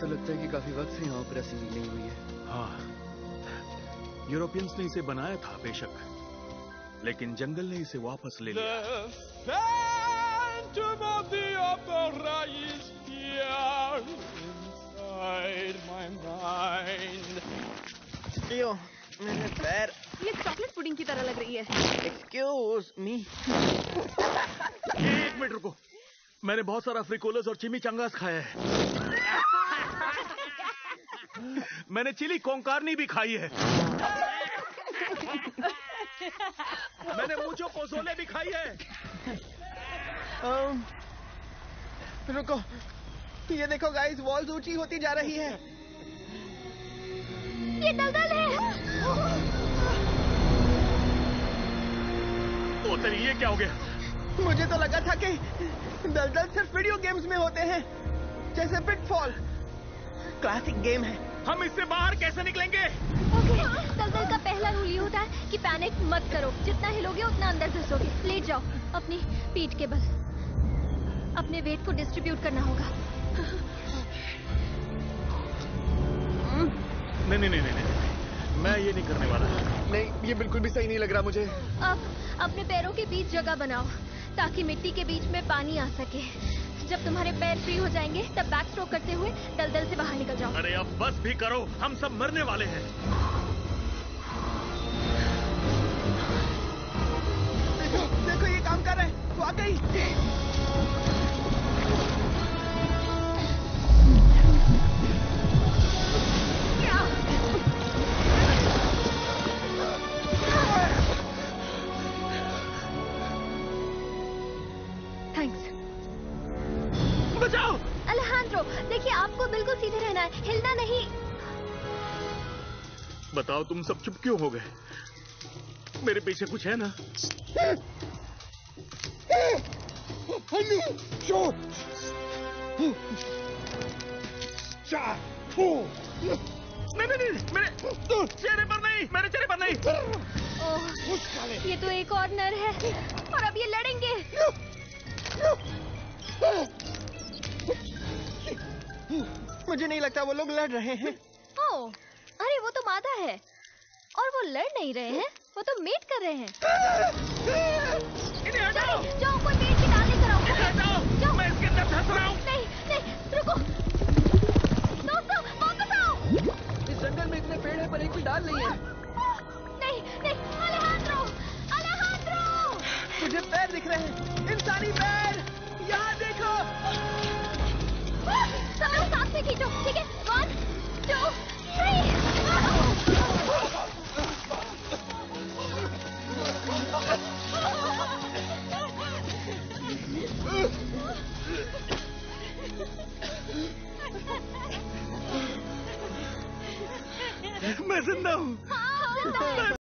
तो लगता है कि काफ़ी वक्त से यहाँ पर असेंबली नहीं हुई है। हाँ। यूरोपियंस ने इसे बनाया था बेशक। लेकिन जंगल ने इसे वापस ले लिया। पैर ये चॉकलेट पुडिंग की तरह लग रही है। एक्सक्यूज मी एक मिनट रुको। मैंने बहुत सारा फ्रिकोलस और चिमी चंगास खाया है। मैंने चिली कोंकारनी भी खाई है। मैंने मुझो पोसोले भी खाई है। um, रुको। ये देखो गाइस वॉल्स ऊँची होती जा रही है। ये दलदल है। ओ तेरी ये क्या हो गया? मुझे तो लगा था कि दलदल सिर्फ़ वीडियो गेम्स में होते हैं जैसे पिटफॉल क्लासिक गेम है। हम इससे बाहर कैसे निकलेंगे? ओके दलदल का पहला रूल ये होता है कि पैनिक मत करो। जितना हिलोगे उतना अंदर घुसोगे। लेट जाओ। अपनी पीठ के बल अपने वेट को डिस्ट्रीब्यूट करना होगा। नहीं नहीं नहीं नहीं नहीं। मैं ये नहीं करने वाला। नहीं ये बिल्कुल भी सही नहीं लग रहा मुझे। अब अपने पैरों के बीच जगह बनाओ ताकि मिट्टी के बीच में पानी आ सके। जब तुम्हारे पैर फ्री हो जाएँगे, तब बैक स्ट्रोक करते हुए दलदल से बाहर निकल जाओ। अरे अब बस भी करो, हम सब मरने वाले हैं। अलेहांड्रो देखिए आपको बिल्कुल सीधे रहना है। हिलना नहीं। बताओ तुम सब चुप क्यों हो गए? मेरे पीछे कुछ है ना? नहीं नहीं नहीं मेरे चेहरे पर नहीं मेरे चेहरे पर नहीं। ओह ये तो एक और नर है। और अब ये लड़ेंगे। मुझे नहीं लगता वो लोग लड़ रहे हैं। ओह अरे वो तो मादा है। और वो लड़ नहीं रहे हैं वो तो मेट कर रहे हैं। जाओ जाओ कोई पेड़ की डाली कराओ जाओ। मैं इसके अंदर फंस रहा हूँ। नहीं नहीं रुको। दोस्तों वापस आओ इस जंगल में इतने पेड़ हैं पर एक भी डाल नहीं है। नहीं नहीं अलेहांड्रो अलेहांड्रो मुझे पैर दिख रहे हैं। इंसानी पैर। मैं ज़िंदा हूँ हाँ, ज़िंदा है।